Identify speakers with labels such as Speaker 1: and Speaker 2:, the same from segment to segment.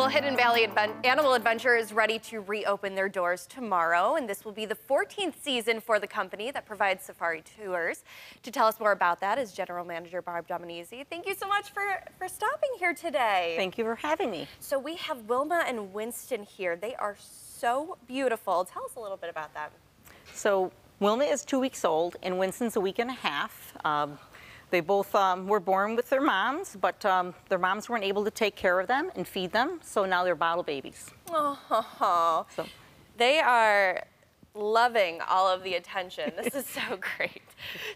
Speaker 1: Well, Hidden Valley Advent Animal Adventure is ready to reopen their doors tomorrow, and this will be the 14th season for the company that provides safari tours. To tell us more about that is General Manager Barb Dominizzi. Thank you so much for, for stopping here today.
Speaker 2: Thank you for having me.
Speaker 1: So we have Wilma and Winston here. They are so beautiful. Tell us a little bit about them.
Speaker 2: So Wilma is two weeks old, and Winston's a week and a half. Um, they both um, were born with their moms, but um, their moms weren't able to take care of them and feed them, so now they're bottle babies.
Speaker 1: Oh, so. they are loving all of the attention. This is so great.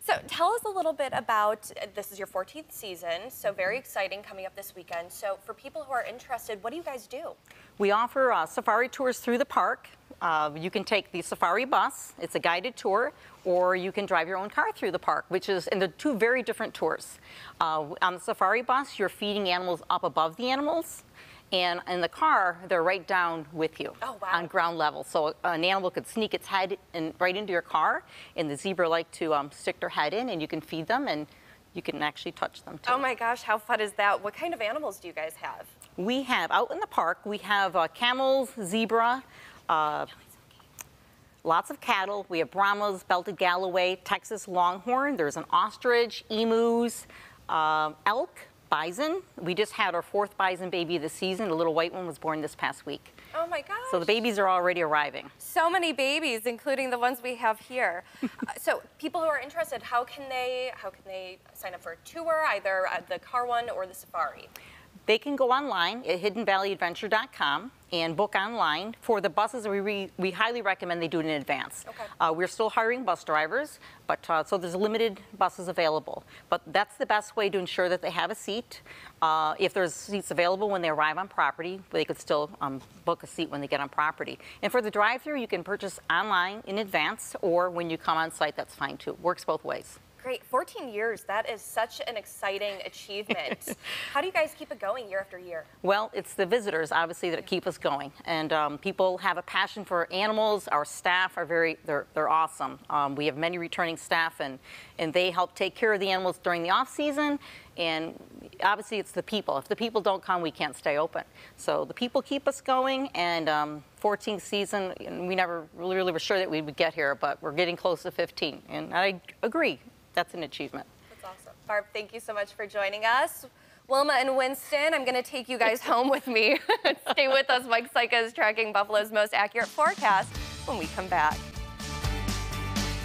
Speaker 1: So tell us a little bit about, this is your 14th season, so very exciting coming up this weekend. So for people who are interested, what do you guys do?
Speaker 2: We offer uh, safari tours through the park. Uh, you can take the safari bus, it's a guided tour, or you can drive your own car through the park, which is in the two very different tours. Uh, on the safari bus, you're feeding animals up above the animals, and in the car, they're right down with you
Speaker 1: oh, wow.
Speaker 2: on ground level. So an animal could sneak its head in, right into your car, and the zebra like to um, stick their head in, and you can feed them, and you can actually touch them too.
Speaker 1: Oh my gosh, how fun is that? What kind of animals do you guys have?
Speaker 2: We have, out in the park, we have uh, camels, zebra, uh, lots of cattle. We have Brahmas, Belted Galloway, Texas Longhorn. There's an ostrich, emus, uh, elk, bison. We just had our fourth bison baby of the season. The little white one was born this past week.
Speaker 1: Oh my gosh.
Speaker 2: So the babies are already arriving.
Speaker 1: So many babies, including the ones we have here. uh, so people who are interested, how can they how can they sign up for a tour, either at the car one or the safari?
Speaker 2: They can go online at hiddenvalleyadventure.com and book online. For the buses, we, re, we highly recommend they do it in advance.
Speaker 1: Okay.
Speaker 2: Uh, we're still hiring bus drivers, but uh, so there's limited buses available. But that's the best way to ensure that they have a seat. Uh, if there's seats available when they arrive on property, they could still um, book a seat when they get on property. And for the drive-through, you can purchase online in advance, or when you come on site, that's fine too. Works both ways.
Speaker 1: Great, 14 years, that is such an exciting achievement. How do you guys keep it going year after year?
Speaker 2: Well, it's the visitors, obviously, that keep us going. And um, people have a passion for animals. Our staff are very, they're, they're awesome. Um, we have many returning staff, and, and they help take care of the animals during the off season. And obviously, it's the people. If the people don't come, we can't stay open. So the people keep us going, and um, 14th season, we never really, really were sure that we would get here, but we're getting close to 15. And I agree that's an achievement.
Speaker 1: That's awesome. Barb, thank you so much for joining us. Wilma and Winston, I'm going to take you guys home with me. Stay with us. Mike Cejka is tracking Buffalo's most accurate forecast when we come back.